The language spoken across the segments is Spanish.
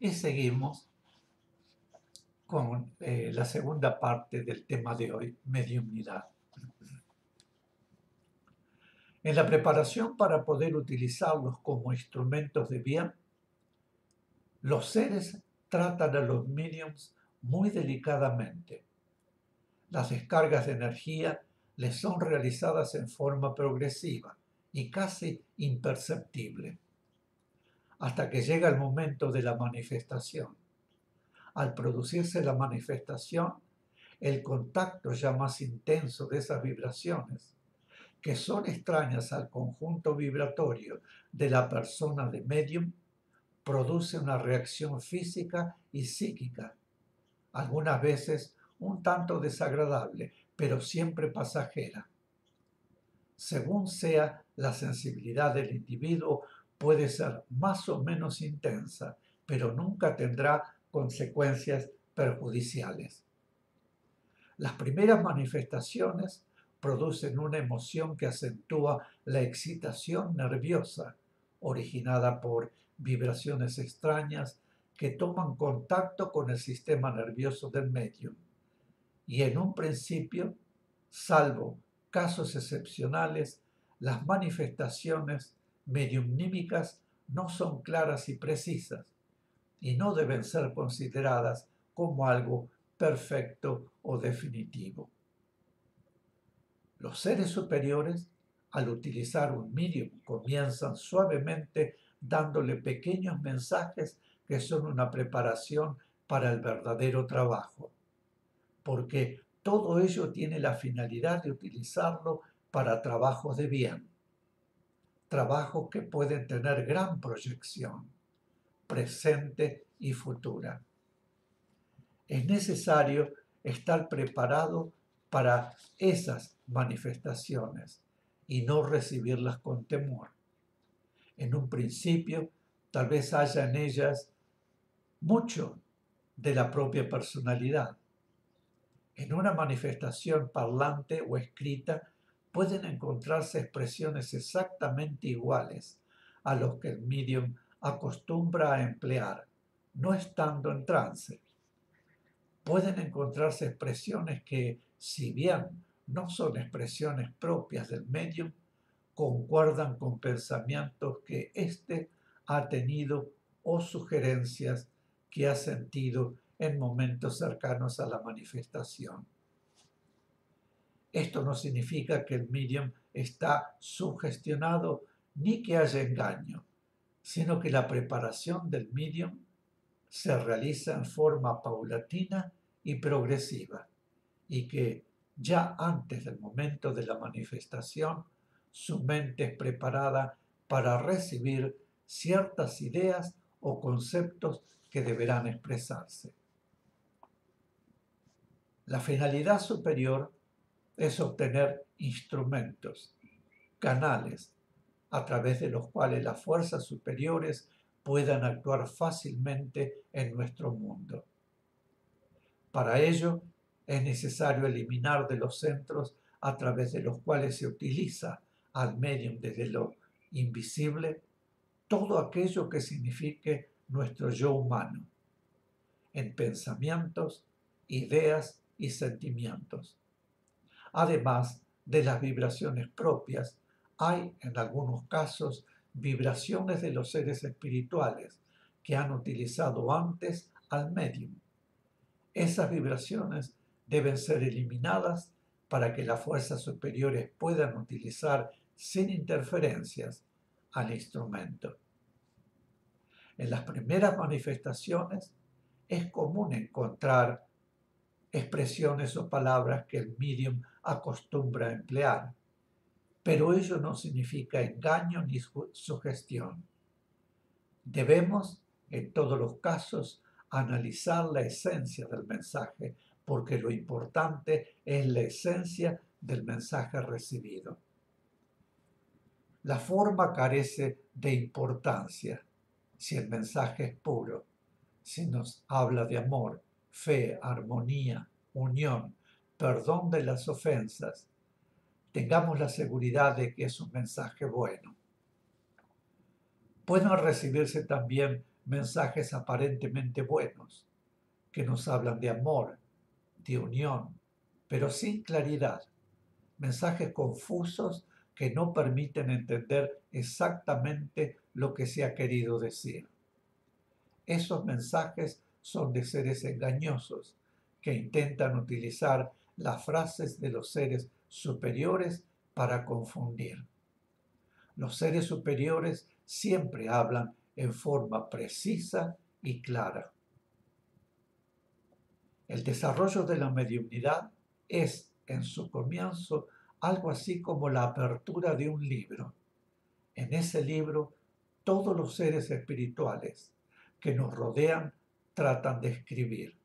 Y seguimos con eh, la segunda parte del tema de hoy, mediunidad. En la preparación para poder utilizarlos como instrumentos de bien, los seres tratan a los mediums muy delicadamente. Las descargas de energía les son realizadas en forma progresiva y casi imperceptible, hasta que llega el momento de la manifestación. Al producirse la manifestación, el contacto ya más intenso de esas vibraciones, que son extrañas al conjunto vibratorio de la persona de medium, produce una reacción física y psíquica, algunas veces un tanto desagradable, pero siempre pasajera. Según sea la sensibilidad del individuo, puede ser más o menos intensa, pero nunca tendrá consecuencias perjudiciales. Las primeras manifestaciones producen una emoción que acentúa la excitación nerviosa, originada por vibraciones extrañas que toman contacto con el sistema nervioso del medium. Y en un principio, salvo casos excepcionales, las manifestaciones mediumnímicas no son claras y precisas y no deben ser consideradas como algo perfecto o definitivo. Los seres superiores, al utilizar un medium, comienzan suavemente dándole pequeños mensajes que son una preparación para el verdadero trabajo, porque todo ello tiene la finalidad de utilizarlo para trabajos de bien, trabajos que pueden tener gran proyección, presente y futura. Es necesario estar preparado para esas manifestaciones y no recibirlas con temor. En un principio, tal vez haya en ellas mucho de la propia personalidad. En una manifestación parlante o escrita pueden encontrarse expresiones exactamente iguales a los que el medium acostumbra a emplear, no estando en trance. Pueden encontrarse expresiones que, si bien no son expresiones propias del medium, concuerdan con pensamientos que éste ha tenido o sugerencias que ha sentido en momentos cercanos a la manifestación. Esto no significa que el medium está sugestionado ni que haya engaño, sino que la preparación del medium se realiza en forma paulatina y progresiva y que ya antes del momento de la manifestación su mente es preparada para recibir ciertas ideas o conceptos que deberán expresarse. La finalidad superior es obtener instrumentos, canales, a través de los cuales las fuerzas superiores puedan actuar fácilmente en nuestro mundo. Para ello es necesario eliminar de los centros a través de los cuales se utiliza al medium desde lo invisible todo aquello que signifique nuestro yo humano, en pensamientos, ideas y sentimientos. Además de las vibraciones propias, hay en algunos casos vibraciones de los seres espirituales que han utilizado antes al medium. Esas vibraciones deben ser eliminadas para que las fuerzas superiores puedan utilizar sin interferencias al instrumento. En las primeras manifestaciones es común encontrar expresiones o palabras que el medium acostumbra a emplear, pero ello no significa engaño ni sugestión. Debemos, en todos los casos, analizar la esencia del mensaje, porque lo importante es la esencia del mensaje recibido. La forma carece de importancia si el mensaje es puro, si nos habla de amor, fe, armonía, unión, perdón de las ofensas. Tengamos la seguridad de que es un mensaje bueno. Pueden recibirse también mensajes aparentemente buenos, que nos hablan de amor, de unión, pero sin claridad, mensajes confusos que no permiten entender exactamente lo que se ha querido decir. Esos mensajes son de seres engañosos que intentan utilizar las frases de los seres superiores para confundir. Los seres superiores siempre hablan en forma precisa y clara. El desarrollo de la mediunidad es, en su comienzo, algo así como la apertura de un libro. En ese libro, todos los seres espirituales que nos rodean tratan de escribir.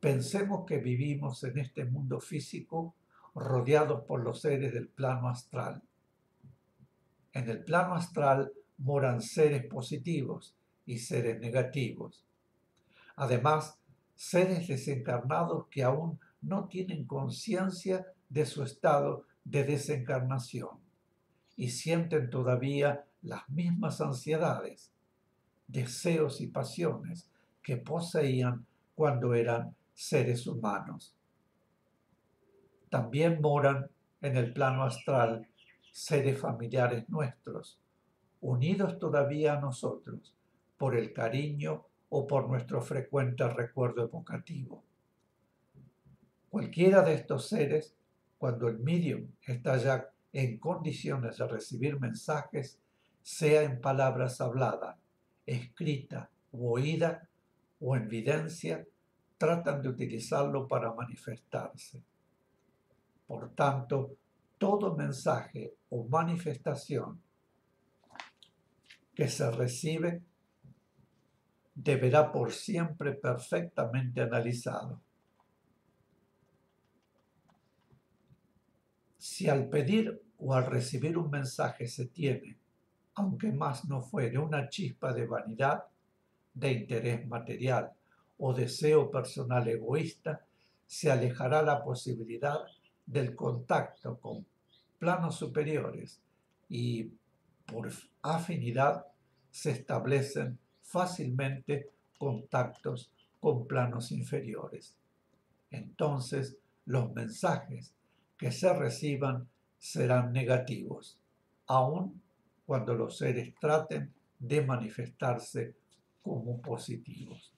Pensemos que vivimos en este mundo físico rodeados por los seres del plano astral. En el plano astral moran seres positivos y seres negativos. Además, seres desencarnados que aún no tienen conciencia de su estado de desencarnación y sienten todavía las mismas ansiedades, deseos y pasiones que poseían cuando eran seres humanos. También moran en el plano astral seres familiares nuestros, unidos todavía a nosotros por el cariño o por nuestro frecuente recuerdo evocativo. Cualquiera de estos seres, cuando el medium está ya en condiciones de recibir mensajes, sea en palabras habladas, escrita o oída o en evidencia, tratan de utilizarlo para manifestarse. Por tanto, todo mensaje o manifestación que se recibe deberá por siempre perfectamente analizado. Si al pedir o al recibir un mensaje se tiene, aunque más no fuere, una chispa de vanidad, de interés material o deseo personal egoísta, se alejará la posibilidad del contacto con planos superiores y por afinidad se establecen fácilmente contactos con planos inferiores. Entonces los mensajes que se reciban serán negativos, aun cuando los seres traten de manifestarse como positivos.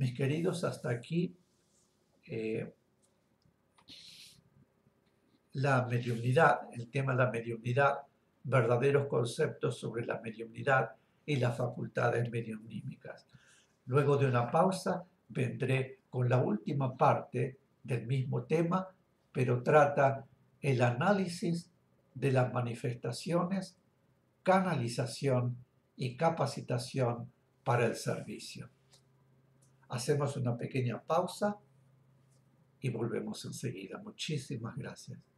Mis queridos, hasta aquí eh, la mediunidad, el tema de la mediunidad, verdaderos conceptos sobre la mediunidad y las facultades mediunímicas. Luego de una pausa vendré con la última parte del mismo tema, pero trata el análisis de las manifestaciones, canalización y capacitación para el servicio. Hacemos una pequeña pausa y volvemos enseguida. Muchísimas gracias.